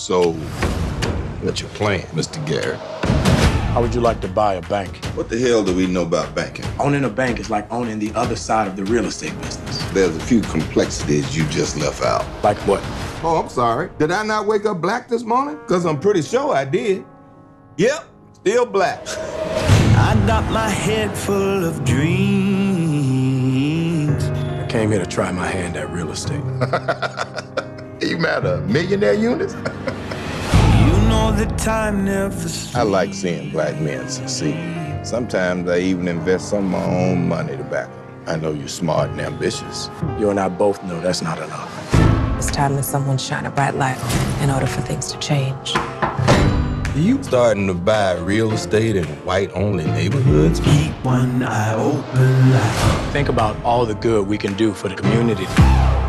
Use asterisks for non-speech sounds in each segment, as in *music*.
So, what's your plan, Mr. Garrett? How would you like to buy a bank? What the hell do we know about banking? Owning a bank is like owning the other side of the real estate business. There's a few complexities you just left out. Like what? Oh, I'm sorry. Did I not wake up black this morning? Because I'm pretty sure I did. Yep, still black. I got my head full of dreams. I came here to try my hand at real estate. *laughs* You mad a millionaire units? *laughs* You know that time never sleeps. I like seeing black men succeed. Sometimes I even invest some of my own money to back them. I know you're smart and ambitious. You and I both know that's not enough. It's time that someone shine a bright light in order for things to change. Are You starting to buy real estate in white-only neighborhoods? Keep one eye open Think about all the good we can do for the community.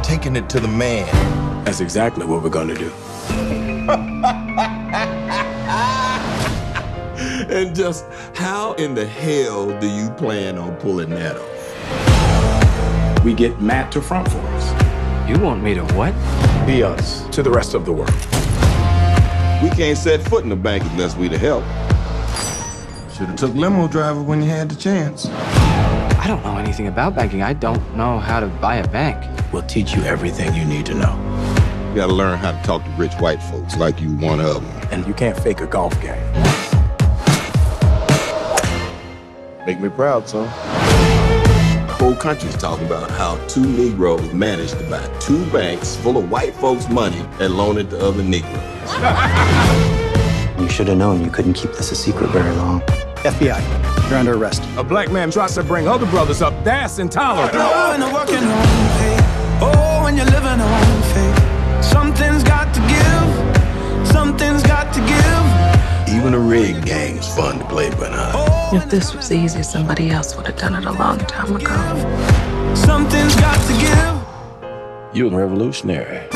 Taking it to the man. That's exactly what we're gonna do. *laughs* And just how in the hell do you plan on pulling that off? We get Matt to front for us. You want me to what? Be us to the rest of the world. We can't set foot in the bank unless we the help. Should have took limo driver when you had the chance. I don't know anything about banking. I don't know how to buy a bank. We'll teach you everything you need to know. You gotta learn how to talk to rich white folks like you one of them. And you can't fake a golf game. Make me proud, son. The whole country's talking about how two Negroes managed to buy two banks full of white folks' money and loan it to other Negroes. You should have known you couldn't keep this a secret very long. FBI, you're under arrest. A black man tries to bring other brothers up. That's intolerant. Rig fun to play, but uh, If this was easy, somebody else would have done it a long time ago. something's got to give. you're a revolutionary.